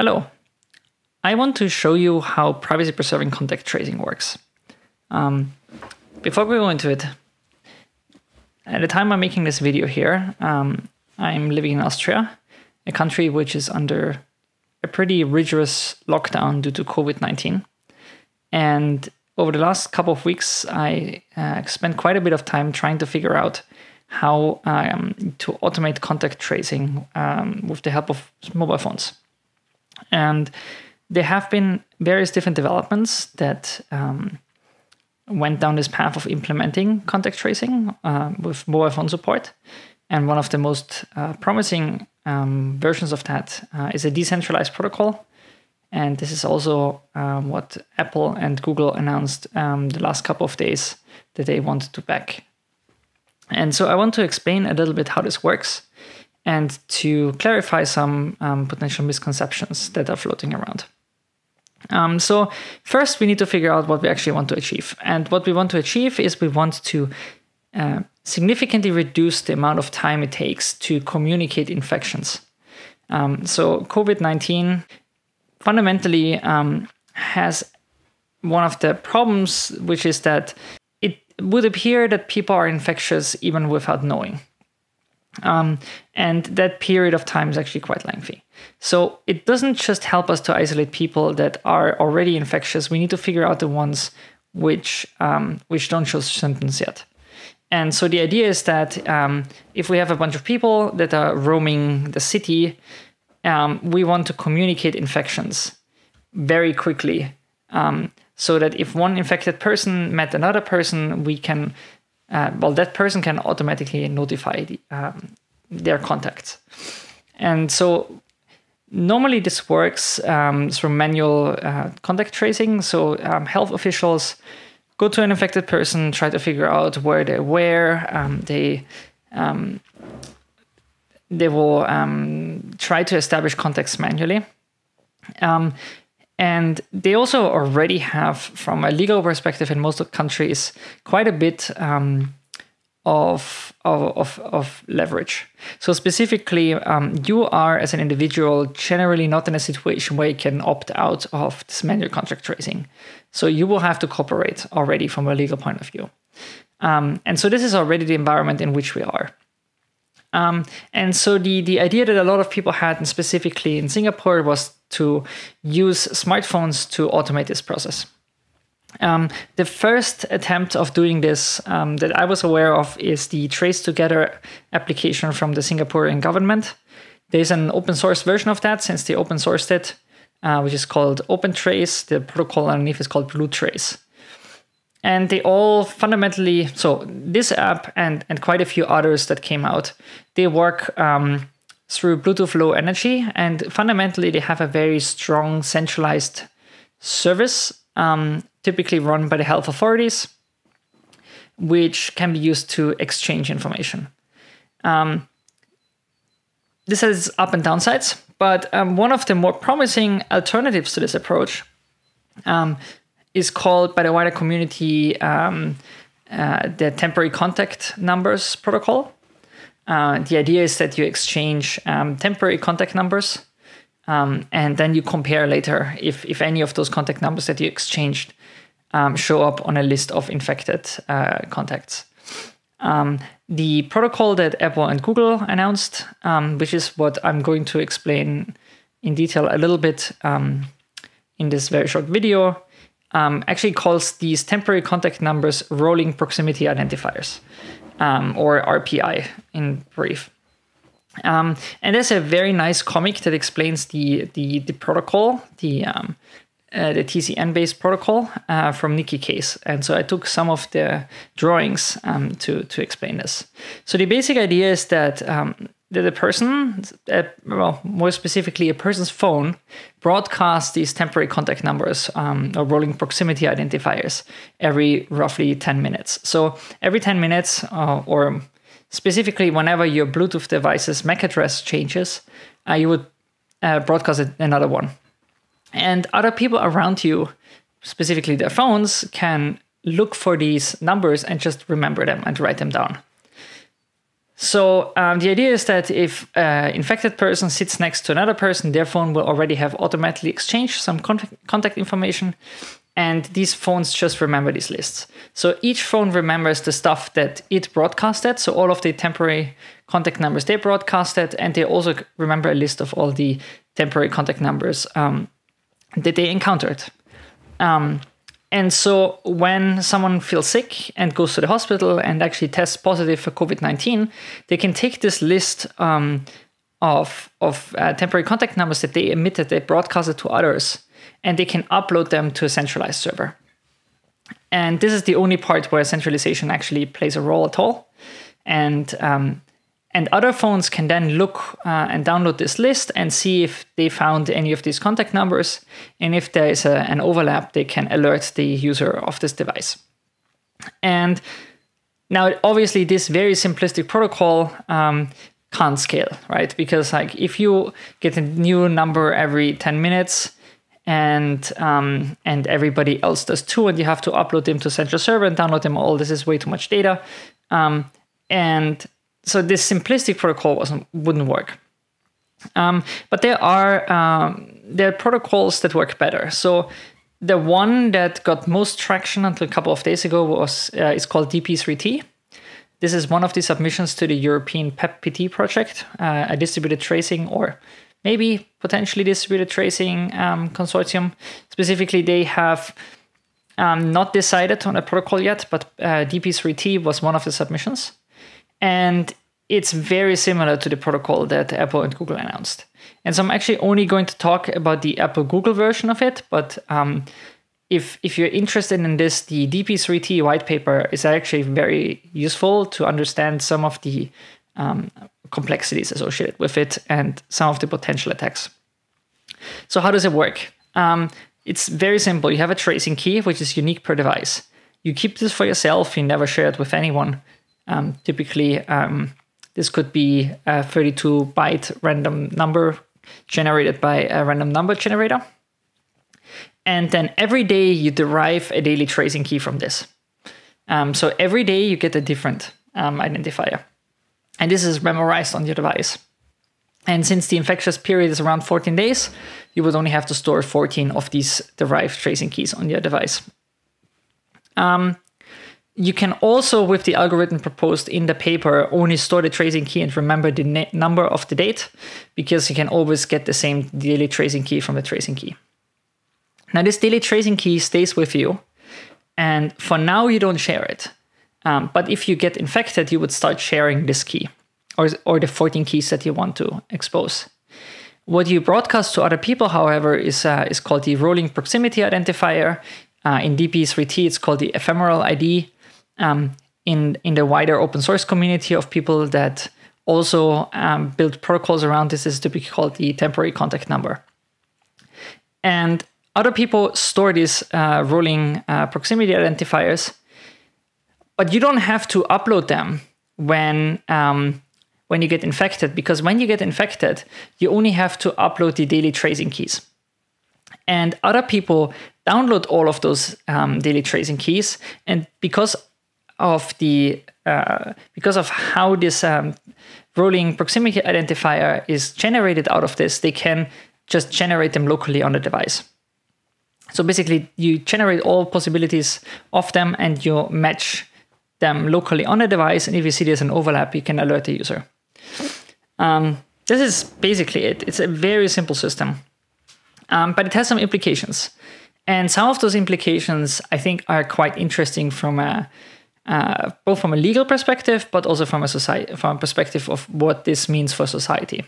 Hello. I want to show you how privacy preserving contact tracing works. Um, before we go into it, at the time I'm making this video here, um, I'm living in Austria, a country which is under a pretty rigorous lockdown due to COVID 19. And over the last couple of weeks, I uh, spent quite a bit of time trying to figure out how um, to automate contact tracing um, with the help of mobile phones. And there have been various different developments that um, went down this path of implementing contact tracing uh, with mobile phone support. And one of the most uh, promising um, versions of that uh, is a decentralized protocol. And this is also um, what Apple and Google announced um, the last couple of days that they wanted to back. And so I want to explain a little bit how this works and to clarify some um, potential misconceptions that are floating around. Um, so, first, we need to figure out what we actually want to achieve. And what we want to achieve is we want to uh, significantly reduce the amount of time it takes to communicate infections. Um, so, COVID 19 fundamentally um, has one of the problems, which is that it would appear that people are infectious even without knowing. Um, and that period of time is actually quite lengthy. So it doesn't just help us to isolate people that are already infectious. We need to figure out the ones which um, which don't show symptoms yet. And so the idea is that um, if we have a bunch of people that are roaming the city, um, we want to communicate infections very quickly, um, so that if one infected person met another person, we can uh, well, that person can automatically notify the, um, their contacts. And so normally this works um, through manual uh, contact tracing. So um, health officials go to an infected person, try to figure out where they were. Um, they um, they will um, try to establish contacts manually. And they also already have, from a legal perspective in most countries, quite a bit um, of, of, of, leverage. So, specifically, um, you are, as an individual, generally not in a situation where you can opt out of this manual contract tracing. So, you will have to cooperate already from a legal point of view. Um, and so, this is already the environment in which we are. Um, and so the, the idea that a lot of people had, and specifically in Singapore, was to use smartphones to automate this process. Um, the first attempt of doing this um, that I was aware of is the Trace Together application from the Singaporean government. There's an open source version of that since they open sourced it, uh, which is called OpenTrace. The protocol underneath is called BlueTrace and they all fundamentally so this app and and quite a few others that came out they work um, through bluetooth low energy. And fundamentally they have a very strong centralized service um, typically run by the health authorities which can be used to exchange information. Um, this has up and downsides but um, one of the more promising alternatives to this approach um, is called by the wider community um, uh, the temporary contact numbers protocol. Uh, the idea is that you exchange um, temporary contact numbers um, and then you compare later if, if any of those contact numbers that you exchanged um, show up on a list of infected uh, contacts. Um, the protocol that Apple and Google announced, um, which is what I'm going to explain in detail a little bit in this very short video, um, actually calls these temporary contact numbers rolling proximity identifiers, um, or RPI in brief. Um, and there's a very nice comic that explains the the, the protocol, the um, uh, the TCN based protocol uh, from Nicky Case. And so I took some of the drawings um, to, to explain this. So the basic idea is that um, that a person, uh, well, more specifically, a person's phone broadcasts these temporary contact numbers um, or rolling proximity identifiers every roughly 10 minutes. So every 10 minutes, uh, or specifically whenever your Bluetooth device's MAC address changes, uh, you would uh, broadcast another one. And other people around you, specifically their phones, can look for these numbers and just remember them and write them down. So um, the idea is that if an infected person sits next to another person, their phone will already have automatically exchanged some contact, contact information, and these phones just remember these lists. So each phone remembers the stuff that it broadcasted, so all of the temporary contact numbers they broadcasted, and they also remember a list of all the temporary contact numbers um, that they encountered. Um, and so when someone feels sick and goes to the hospital and actually tests positive for COVID 19, they can take this list um, of, of uh, temporary contact numbers that they emitted, they broadcasted to others, and they can upload them to a centralized server. And this is the only part where centralization actually plays a role at all. And um, and other phones can then look uh, and download this list and see if they found any of these contact numbers. And if there is a, an overlap, they can alert the user of this device. And now, obviously, this very simplistic protocol um, can't scale, right? Because like if you get a new number every 10 minutes, and um, and everybody else does too, and you have to upload them to central server and download them all. This is way too much data, um, and so this simplistic protocol wasn't wouldn't work. Um, but there are um, there are protocols that work better. So the one that got most traction until a couple of days ago was uh, is called DP3T. This is one of the submissions to the European PEPP-PT project, uh, a distributed tracing or maybe potentially distributed tracing um, consortium. Specifically, they have um, not decided on a protocol yet, but uh, DP3T was one of the submissions. And it's very similar to the protocol that Apple and Google announced. And so I'm actually only going to talk about the Apple Google version of it. But um, if, if you're interested in this, the DP3T white paper is actually very useful to understand some of the um, complexities associated with it and some of the potential attacks. So, how does it work? Um, it's very simple. You have a tracing key, which is unique per device. You keep this for yourself, you never share it with anyone. Um, typically, um, this could be a 32 byte random number generated by a random number generator. And then every day you derive a daily tracing key from this. Um, so every day you get a different um, identifier. And this is memorized on your device. And since the infectious period is around 14 days, you would only have to store 14 of these derived tracing keys on your device. Um, you can also, with the algorithm proposed in the paper, only store the tracing key and remember the number of the date because you can always get the same daily tracing key from the tracing key. Now, this daily tracing key stays with you, and for now, you don't share it. Um, but if you get infected, you would start sharing this key or, or the 14 keys that you want to expose. What you broadcast to other people, however, is, uh, is called the rolling proximity identifier. Uh, in DP3T, it's called the ephemeral ID um, in in the wider open source community of people that also um, build protocols around this is typically called the temporary contact number. And other people store these uh, rolling uh, proximity identifiers, but you don't have to upload them when um, when you get infected because when you get infected, you only have to upload the daily tracing keys. And other people download all of those um, daily tracing keys, and because of the uh, because of how this um, rolling proximity identifier is generated out of this, they can just generate them locally on the device. So basically, you generate all possibilities of them and you match them locally on the device. And if you see there's an overlap, you can alert the user. Um, this is basically it. It's a very simple system, um, but it has some implications. And some of those implications, I think, are quite interesting from a uh, both from a legal perspective, but also from a society, from a perspective of what this means for society.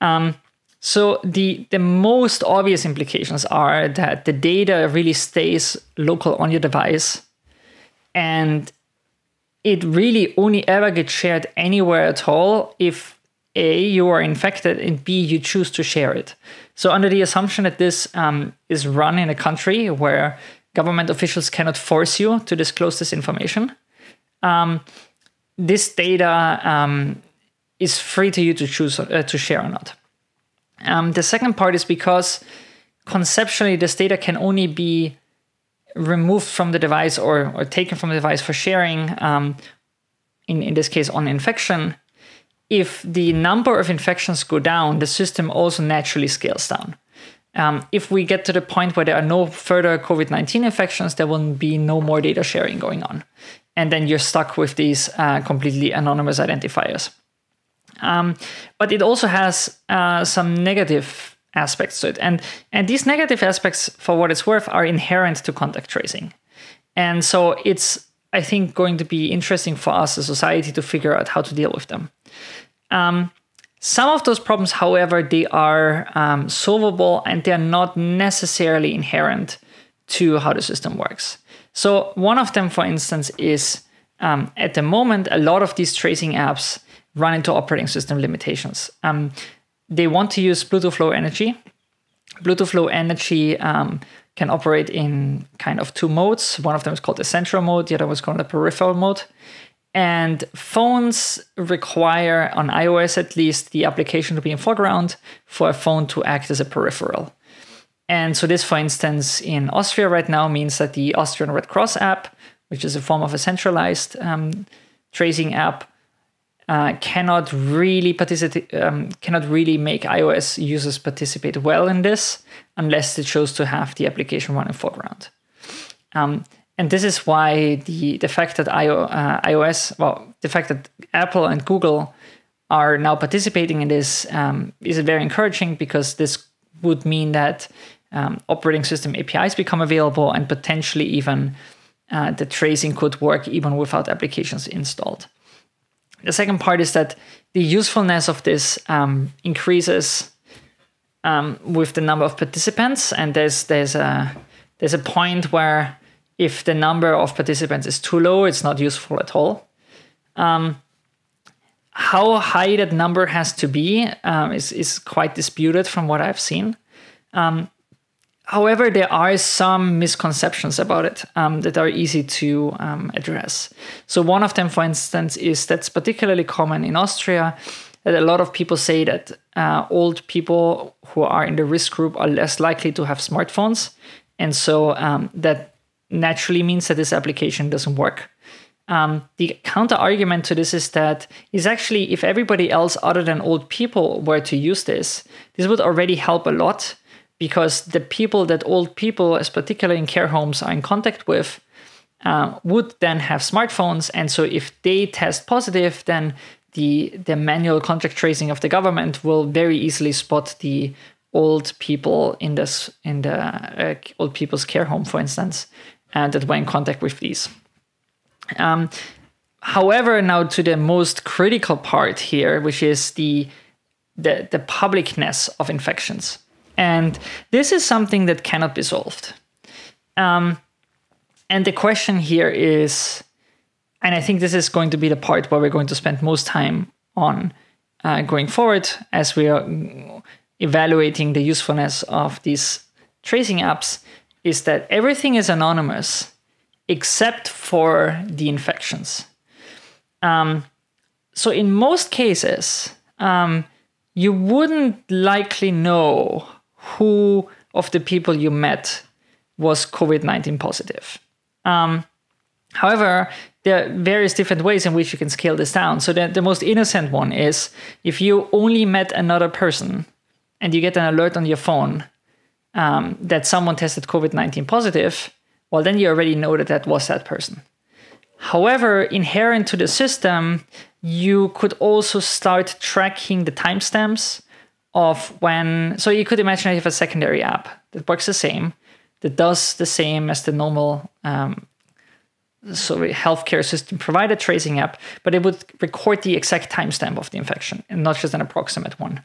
Um, so the the most obvious implications are that the data really stays local on your device, and it really only ever gets shared anywhere at all if a you are infected and b you choose to share it. So under the assumption that this um, is run in a country where government officials cannot force you to disclose this information. Um, this data um, is free to you to choose uh, to share or not. Um, the second part is because conceptually this data can only be removed from the device or, or taken from the device for sharing um, in, in this case on infection, if the number of infections go down, the system also naturally scales down. Um, if we get to the point where there are no further COVID 19 infections, there will be no more data sharing going on. And then you're stuck with these uh, completely anonymous identifiers. Um, but it also has uh, some negative aspects to it. And, and these negative aspects, for what it's worth, are inherent to contact tracing. And so it's, I think, going to be interesting for us as a society to figure out how to deal with them. Um, some of those problems, however, they are um, solvable and they're not necessarily inherent to how the system works. So, one of them, for instance, is um, at the moment, a lot of these tracing apps run into operating system limitations. Um, they want to use Bluetooth Low Energy. Bluetooth Low Energy um, can operate in kind of two modes. One of them is called the central mode, the other one is called the peripheral mode. And phones require, on iOS at least, the application to be in foreground for a phone to act as a peripheral. And so, this, for instance, in Austria right now means that the Austrian Red Cross app, which is a form of a centralized um, tracing app, uh, cannot really participate, um, cannot really make iOS users participate well in this unless they chose to have the application run in foreground. Um, and this is why the the fact that uh, iOS, well, the fact that Apple and Google are now participating in this um, is very encouraging because this would mean that um, operating system APIs become available and potentially even uh, the tracing could work even without applications installed. The second part is that the usefulness of this um, increases um, with the number of participants, and there's there's a there's a point where if the number of participants is too low, it's not useful at all. Um, how high that number has to be um, is, is quite disputed from what I've seen. Um, however, there are some misconceptions about it um, that are easy to um, address. So, one of them, for instance, is that's particularly common in Austria that a lot of people say that uh, old people who are in the risk group are less likely to have smartphones. And so um, that naturally means that this application doesn't work. Um, the counter argument to this is that is actually if everybody else other than old people were to use this, this would already help a lot because the people that old people, as particularly in care homes, are in contact with, uh, would then have smartphones, and so if they test positive, then the the manual contact tracing of the government will very easily spot the old people in this in the uh, old people's care home, for instance, and that were in contact with these. Um, however, now to the most critical part here, which is the, the, the publicness of infections. And this is something that cannot be solved. Um, and the question here is, and I think this is going to be the part where we're going to spend most time on uh, going forward as we are evaluating the usefulness of these tracing apps, is that everything is anonymous except for the infections. Um, so, in most cases, um, you wouldn't likely know who of the people you met was COVID 19 positive. Um, however, there are various different ways in which you can scale this down. So, the, the most innocent one is if you only met another person and you get an alert on your phone um, that someone tested COVID 19 positive, well, then you already know that that was that person. However, inherent to the system, you could also start tracking the timestamps of when. So you could imagine you have a secondary app that works the same, that does the same as the normal um, so healthcare system provided tracing app, but it would record the exact timestamp of the infection and not just an approximate one.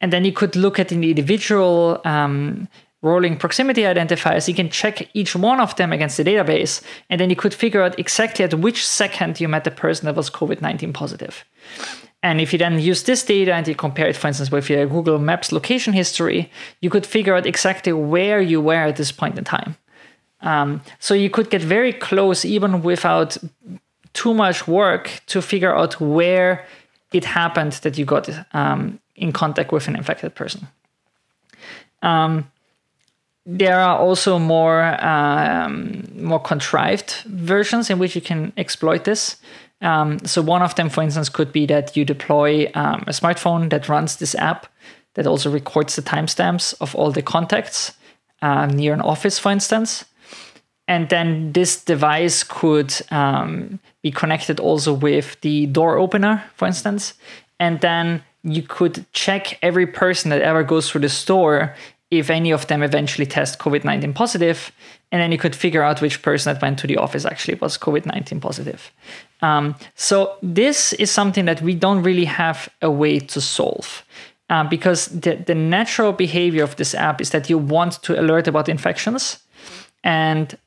And then you could look at the individual um, rolling proximity identifiers. You can check each one of them against the database, and then you could figure out exactly at which second you met the person that was COVID 19 positive. And if you then use this data and you compare it, for instance, with your Google Maps location history, you could figure out exactly where you were at this point in time. Um, so you could get very close, even without too much work, to figure out where it happened that you got um, in contact with an infected person. Um, there are also more um, more contrived versions in which you can exploit this. Um, so one of them, for instance, could be that you deploy um, a smartphone that runs this app that also records the timestamps of all the contacts uh, near an office, for instance. And then this device could um, be connected also with the door opener, for instance. And then you could check every person that ever goes through the store if any of them eventually test COVID 19 positive, and then you could figure out which person that went to the office actually was COVID 19 positive. Um, so, this is something that we don't really have a way to solve. Uh, because the, the natural behavior of this app is that you want to alert about infections, and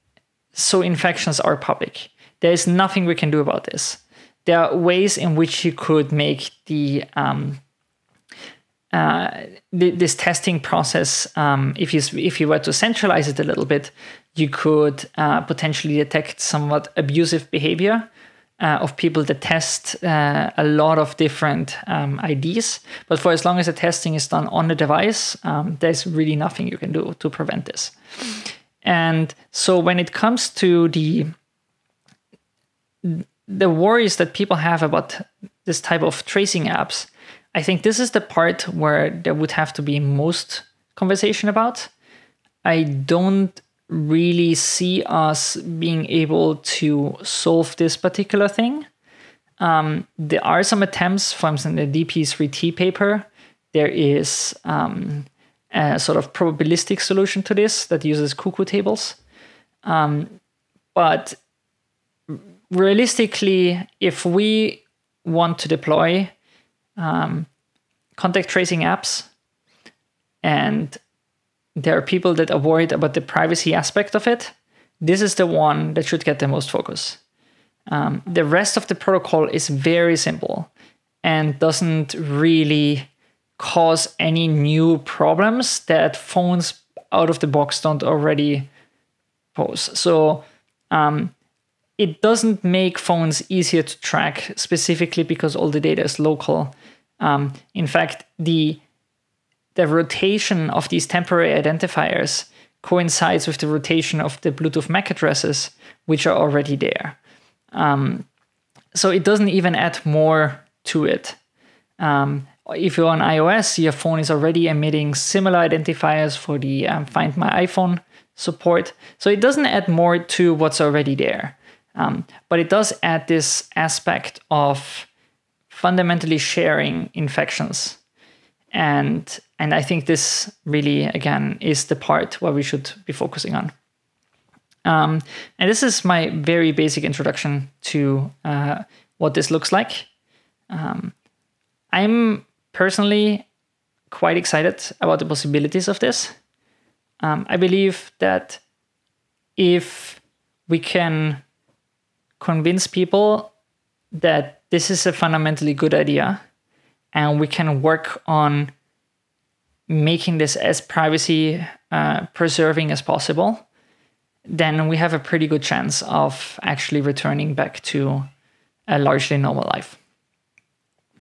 so infections are public. There is nothing we can do about this. There are ways in which you could make the um, uh, this testing process, um, if you if you were to centralize it a little bit, you could uh, potentially detect somewhat abusive behavior uh, of people that test uh, a lot of different um, IDs. But for as long as the testing is done on the device, um, there's really nothing you can do to prevent this. And so when it comes to the the worries that people have about this type of tracing apps, I think this is the part where there would have to be most conversation about. I don't really see us being able to solve this particular thing. Um, there are some attempts, for instance, in the DP3T paper, there is um, a sort of probabilistic solution to this that uses cuckoo tables. Um, but realistically, if we want to deploy um, contact tracing apps, and there are people that are worried about the privacy aspect of it. This is the one that should get the most focus. Um, the rest of the protocol is very simple and doesn't really cause any new problems that phones out of the box don't already pose. So um, it doesn't make phones easier to track specifically because all the data is local. Um, in fact, the the rotation of these temporary identifiers coincides with the rotation of the Bluetooth MAC addresses, which are already there. Um, so it doesn't even add more to it. Um, if you're on iOS, your phone is already emitting similar identifiers for the um, Find My iPhone support. So it doesn't add more to what's already there. Um, but it does add this aspect of fundamentally sharing infections. And and I think this really again is the part where we should be focusing on. Um, and this is my very basic introduction to uh, what this looks like. Um, I'm personally quite excited about the possibilities of this. Um, I believe that if we can convince people that this is a fundamentally good idea and we can work on making this as privacy uh, preserving as possible, then we have a pretty good chance of actually returning back to a largely normal life.